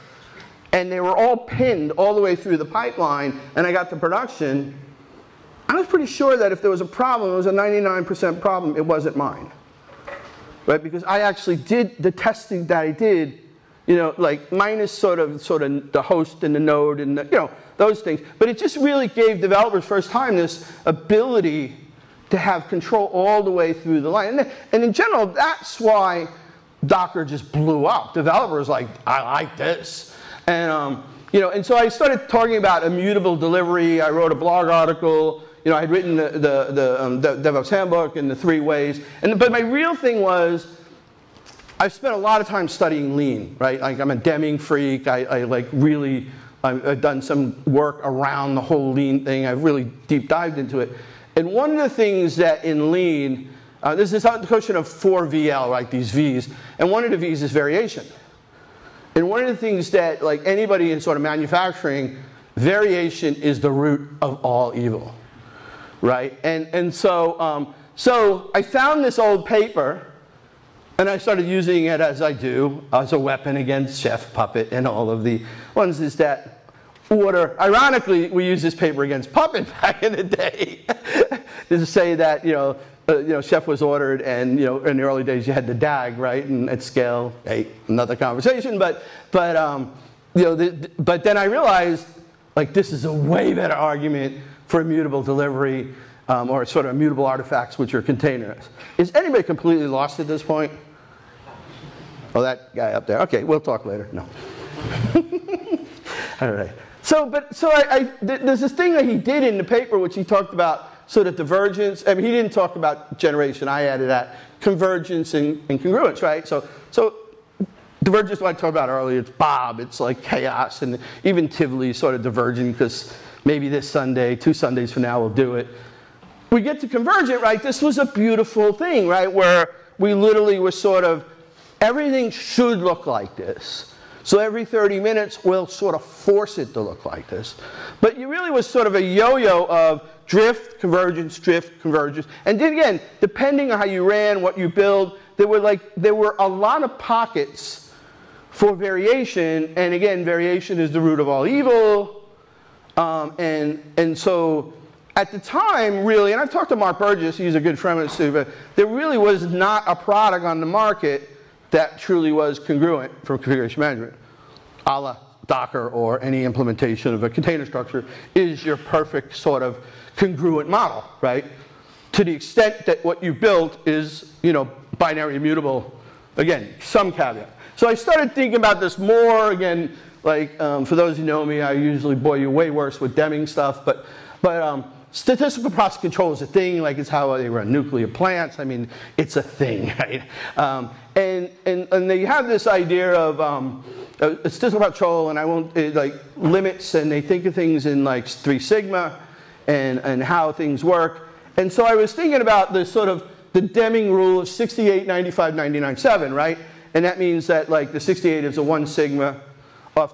and they were all pinned all the way through the pipeline, and I got to production, I was pretty sure that if there was a problem, it was a 99% problem, it wasn't mine. Right? Because I actually did the testing that I did you know, like minus sort of sort of the host and the node and the, you know those things. But it just really gave developers first time this ability to have control all the way through the line. And, and in general, that's why Docker just blew up. Developers like, I like this, and um, you know, and so I started talking about immutable delivery. I wrote a blog article. You know, I had written the the, the, um, the DevOps handbook in the three ways. And but my real thing was I've spent a lot of time studying lean, right? Like I'm a Deming freak. I, I like really, I've done some work around the whole lean thing. I've really deep dived into it. And one of the things that in lean, uh, this is a question of 4VL, right, these Vs. And one of the Vs is variation. And one of the things that like anybody in sort of manufacturing, variation is the root of all evil, right? And, and so, um, so I found this old paper and I started using it as I do, as a weapon against Chef Puppet and all of the ones is that order. Ironically, we used this paper against Puppet back in the day to say that, you know, uh, you know, Chef was ordered and, you know, in the early days you had the DAG, right? And at scale, hey, another conversation. But, but, um, you know, the, but then I realized, like, this is a way better argument for immutable delivery um, or sort of immutable artifacts, which are containers. Is anybody completely lost at this point? Oh, that guy up there. Okay, we'll talk later. No. All right. So, but so I, I, there's this thing that he did in the paper, which he talked about sort of divergence. I mean, he didn't talk about generation. I added that convergence and, and congruence, right? So, so divergence, what I talked about earlier, it's Bob. It's like chaos, and even Tivoli sort of diverging because maybe this Sunday, two Sundays from now, we'll do it. We get to convergent, right? This was a beautiful thing, right? Where we literally were sort of Everything should look like this. So every 30 minutes, we'll sort of force it to look like this. But you really was sort of a yo-yo of drift, convergence, drift, convergence. And then again, depending on how you ran, what you build, there were like there were a lot of pockets for variation. And again, variation is the root of all evil. Um, and and so at the time, really, and I've talked to Mark Burgess, he's a good friend of the but there really was not a product on the market that truly was congruent for configuration management, a la Docker or any implementation of a container structure is your perfect sort of congruent model, right? To the extent that what you built is, you know, binary immutable, again, some caveat. So I started thinking about this more, again, like um, for those who know me, I usually bore you way worse with Deming stuff, but, but um, Statistical process control is a thing, like it's how they run nuclear plants. I mean, it's a thing, right? Um, and, and, and they have this idea of um, uh, statistical control, and I won't, it, like limits, and they think of things in like Three Sigma and, and how things work. And so I was thinking about the sort of the Deming rule of 68, 95, 99, 7, right? And that means that like the 68 is a one sigma,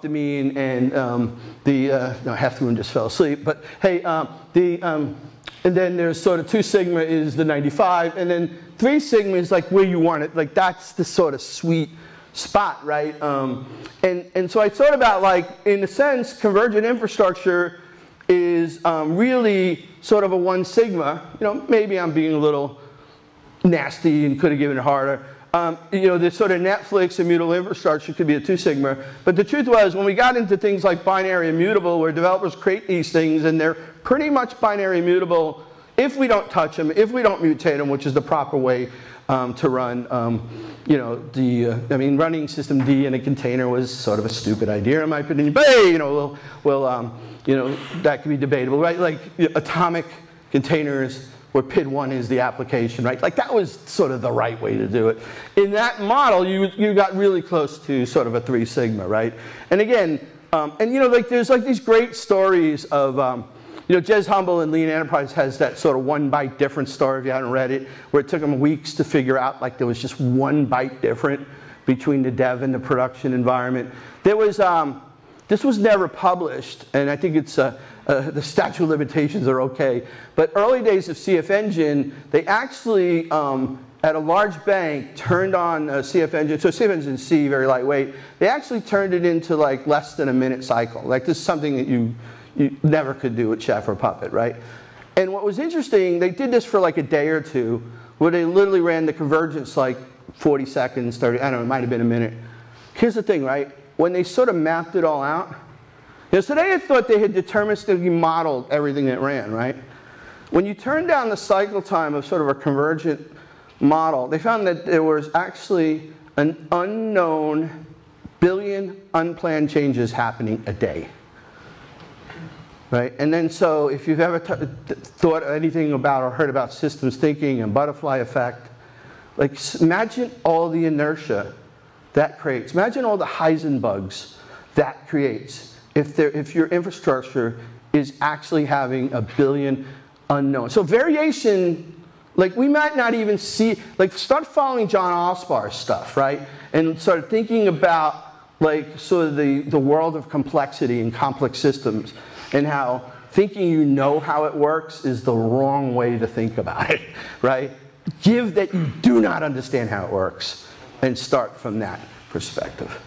mean, and um, the, uh, no, half the room just fell asleep, but hey, um, the, um, and then there's sort of two sigma is the 95, and then three sigma is like where you want it, like that's the sort of sweet spot, right? Um, and, and so I thought about like, in a sense, convergent infrastructure is um, really sort of a one sigma, you know, maybe I'm being a little nasty and could have given it harder, um, you know, this sort of Netflix immutable infrastructure could be a two sigma. But the truth was, when we got into things like binary immutable, where developers create these things and they're pretty much binary immutable if we don't touch them, if we don't mutate them, which is the proper way um, to run, um, you know, the, uh, I mean, running systemd in a container was sort of a stupid idea in my opinion, but hey, you know, well, um, you know, that could be debatable, right? Like you know, atomic containers where PID 1 is the application, right? Like that was sort of the right way to do it. In that model, you, you got really close to sort of a 3 sigma, right? And again, um, and you know, like there's like these great stories of, um, you know, Jez Humble and Lean Enterprise has that sort of one byte difference story, if you haven't read it, where it took them weeks to figure out like there was just one byte different between the dev and the production environment. There was, um, this was never published, and I think it's, uh, uh, the statute of limitations are okay. But early days of CFEngine, they actually, um, at a large bank, turned on a CFEngine, so CFEngine C, very lightweight, they actually turned it into like less than a minute cycle. Like this is something that you you never could do with Chef or Puppet, right? And what was interesting, they did this for like a day or two, where they literally ran the convergence like 40 seconds, 30, I don't know, it might have been a minute. Here's the thing, right? When they sort of mapped it all out, you know, so they had thought they had deterministically modeled everything that ran, right? When you turn down the cycle time of sort of a convergent model, they found that there was actually an unknown billion unplanned changes happening a day right? And then so if you've ever thought anything about or heard about systems thinking and butterfly effect, like imagine all the inertia that creates. Imagine all the Heisenbugs that creates if, there, if your infrastructure is actually having a billion unknowns. So variation, like we might not even see, like start following John Allspaw's stuff, right? And start thinking about like sort of the, the world of complexity and complex systems and how thinking you know how it works is the wrong way to think about it, right? Give that you do not understand how it works and start from that perspective.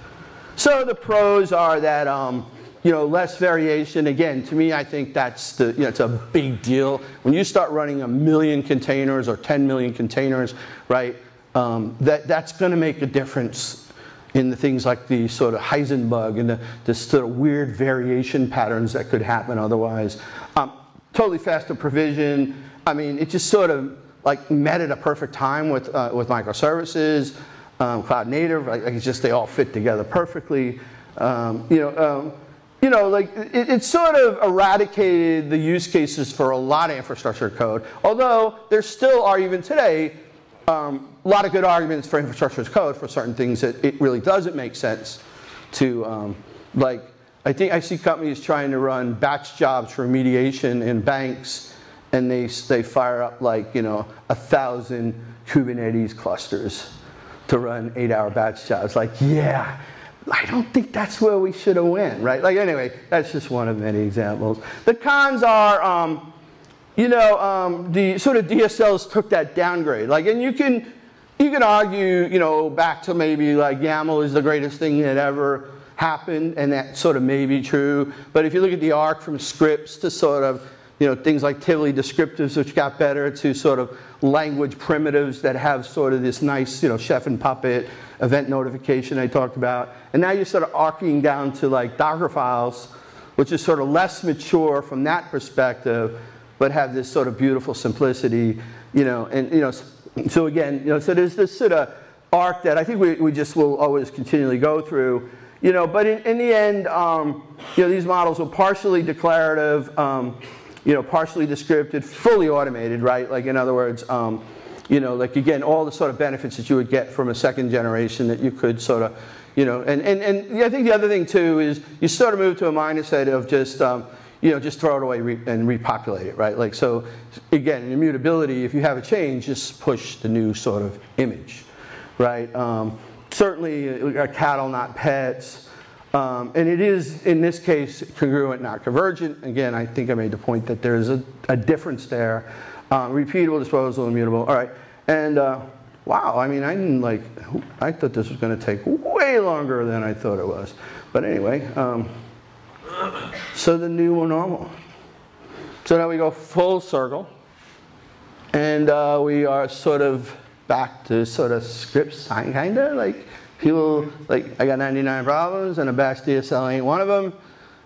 So the pros are that, um, you know, less variation. Again, to me, I think that's the, you know, it's a big deal. When you start running a million containers or 10 million containers, right, um, that, that's going to make a difference in the things like the sort of Heisenbug and the, the sort of weird variation patterns that could happen otherwise. Um, totally faster provision. I mean, it just sort of like met at a perfect time with, uh, with microservices, um, cloud native, like, it's just they all fit together perfectly. Um, you know, um, you know, like it, it, sort of eradicated the use cases for a lot of infrastructure code, although there still are even today um, a lot of good arguments for infrastructure as code for certain things that it really doesn't make sense to, um, like, I think I see companies trying to run batch jobs for remediation in banks, and they, they fire up like, you know, a thousand Kubernetes clusters to run eight hour batch jobs. Like, yeah, I don't think that's where we should have went, right? Like, anyway, that's just one of many examples. The cons are, um, you know, um, the sort of DSLs took that downgrade. Like, and you can, you can argue, you know, back to maybe like YAML is the greatest thing that ever happened, and that sort of may be true. But if you look at the arc from scripts to sort of, you know, things like Tivoli descriptives, which got better, to sort of language primitives that have sort of this nice, you know, chef and puppet event notification I talked about. And now you're sort of arcing down to like Docker files, which is sort of less mature from that perspective but have this sort of beautiful simplicity, you know, and, you know, so again, you know, so there's this sort of arc that I think we, we just will always continually go through, you know, but in, in the end, um, you know, these models are partially declarative, um, you know, partially descriptive, fully automated, right? Like in other words, um, you know, like again, all the sort of benefits that you would get from a second generation that you could sort of, you know, and, and, and I think the other thing too is you sort of move to a mindset of just, um, you know, just throw it away re and repopulate it, right? Like, so again, in immutability, if you have a change, just push the new sort of image, right? Um, certainly, uh, cattle, not pets. Um, and it is, in this case, congruent, not convergent. Again, I think I made the point that there's a, a difference there. Um, repeatable, disposal, immutable. All right. And uh, wow, I mean, I didn't like, I thought this was going to take way longer than I thought it was. But anyway, um, so the new normal. So now we go full circle. And uh, we are sort of back to sort of script sign, kind of like people, like I got 99 problems and a bash DSL ain't one of them.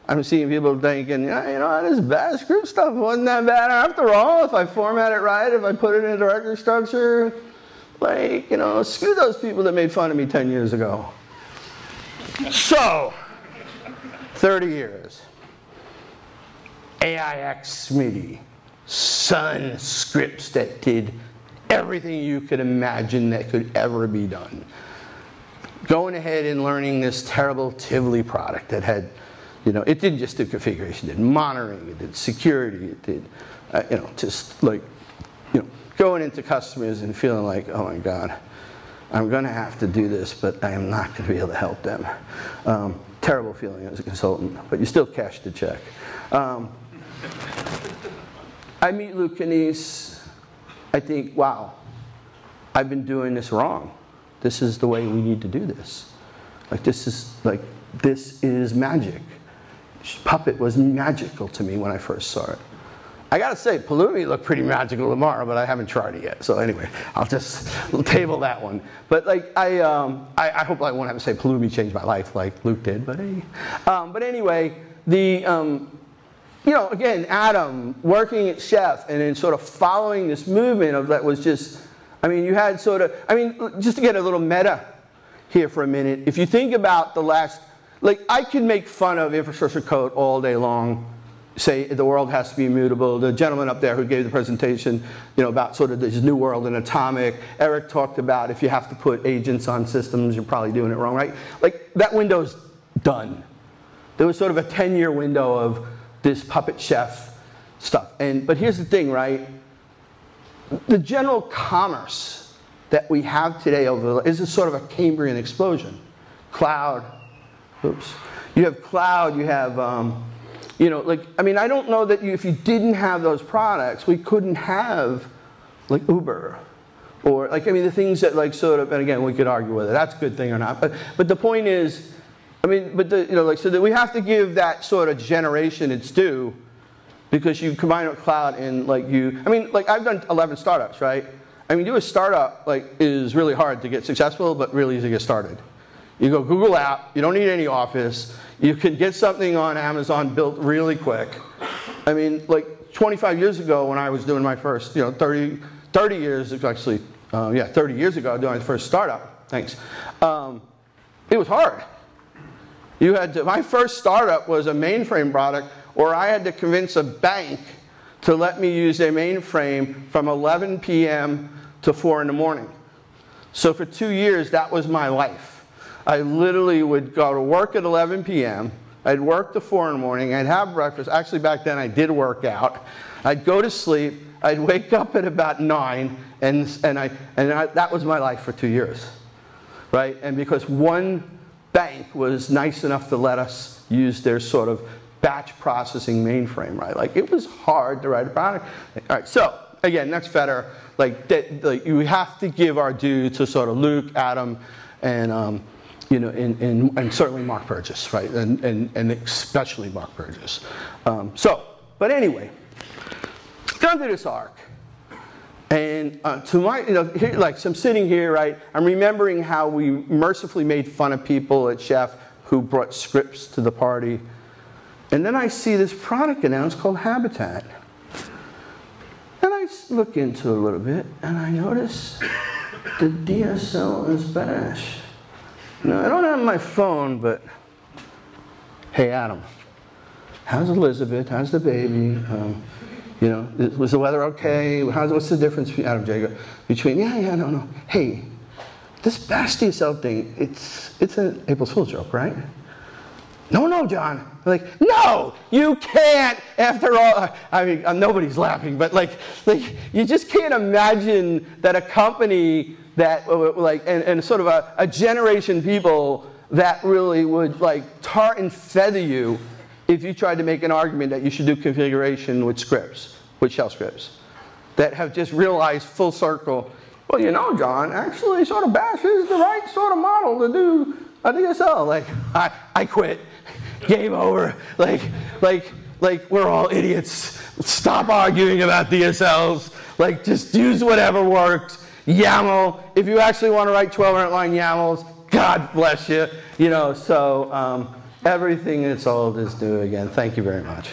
I'm seeing people thinking, yeah, you know, this bash script stuff wasn't that bad after all. If I format it right, if I put it in a directory structure, Like, you know, screw those people that made fun of me 10 years ago. so, 30 years. AIX MIDI, Sun scripts that did everything you could imagine that could ever be done. Going ahead and learning this terrible Tivoli product that had, you know, it didn't just do configuration, it did monitoring, it did security, it did, uh, you know, just like, you know, going into customers and feeling like, oh my God, I'm going to have to do this, but I am not going to be able to help them. Um, terrible feeling as a consultant, but you still cash the check. Um, I meet Luke Kanies, I think, wow, I've been doing this wrong. This is the way we need to do this. Like this is like this is magic. Puppet was magical to me when I first saw it. I gotta say, Pulumi looked pretty magical tomorrow, but I haven't tried it yet. So anyway, I'll just table that one. But like, I, um, I, I, hope I won't have to say Pulumi changed my life like Luke did. But hey, um, but anyway, the um, you know, again, Adam working at Chef and then sort of following this movement of that was just, I mean, you had sort of, I mean, just to get a little meta here for a minute, if you think about the last, like, I could make fun of infrastructure code all day long, say the world has to be immutable. The gentleman up there who gave the presentation, you know, about sort of this new world and atomic. Eric talked about if you have to put agents on systems, you're probably doing it wrong, right? Like, that window's done. There was sort of a 10-year window of, this puppet chef stuff. And, but here's the thing, right? The general commerce that we have today over is a sort of a Cambrian explosion. Cloud, oops. You have cloud, you have, um, you know, like, I mean, I don't know that you, if you didn't have those products, we couldn't have like Uber or like, I mean, the things that like sort of, and again, we could argue whether that's a good thing or not, but, but the point is, I mean, but the, you know, like, so that we have to give that sort of generation its due because you combine it with cloud and like you, I mean, like I've done 11 startups, right? I mean, do a startup like is really hard to get successful, but really easy to get started. You go Google app, you don't need any office, you can get something on Amazon built really quick. I mean, like 25 years ago when I was doing my first, you know, 30, 30 years, actually, uh, yeah, 30 years ago doing my first startup, thanks. Um, it was hard. You had to, my first startup was a mainframe product where I had to convince a bank to let me use their mainframe from 11 p.m. to 4 in the morning. So for two years, that was my life. I literally would go to work at 11 p.m. I'd work to 4 in the morning. I'd have breakfast. Actually, back then, I did work out. I'd go to sleep. I'd wake up at about 9, and, and, I, and I, that was my life for two years. Right? And because one bank was nice enough to let us use their sort of batch processing mainframe, right? Like it was hard to write a product. All right, so again, next Fetter, like, that, like you have to give our due to sort of Luke, Adam, and um, you know, and, and, and, certainly Mark Burgess, right? And, and, and especially Mark Burgess. Um, so, but anyway, gone through this arc. And uh, to my, you know, here, like, so I'm sitting here, right? I'm remembering how we mercifully made fun of people at Chef who brought scripts to the party. And then I see this product announced called Habitat. And I look into it a little bit, and I notice the DSL is bash. Now, I don't have my phone, but hey, Adam, how's Elizabeth? How's the baby? Um, you know, was the weather okay? How's, what's the difference between Adam Jacob? Between, yeah, yeah, no, no. Hey, this Bash DSL thing, it's, it's an April Fool's joke, right? No, no, John. Like, no, you can't. After all, I mean, uh, nobody's laughing, but like, like, you just can't imagine that a company that, uh, like, and, and sort of a, a generation people that really would like tar and feather you if you tried to make an argument that you should do configuration with scripts, with shell scripts, that have just realized full circle, well, you know, John, actually sort of bash is the right sort of model to do a DSL. Like, I, I quit. Game over. Like, like, like, we're all idiots. Stop arguing about DSLs. Like, just use whatever works. YAML. If you actually want to write 1200 line YAMLs, God bless you. You know, so um, Everything that's old is new again. Thank you very much.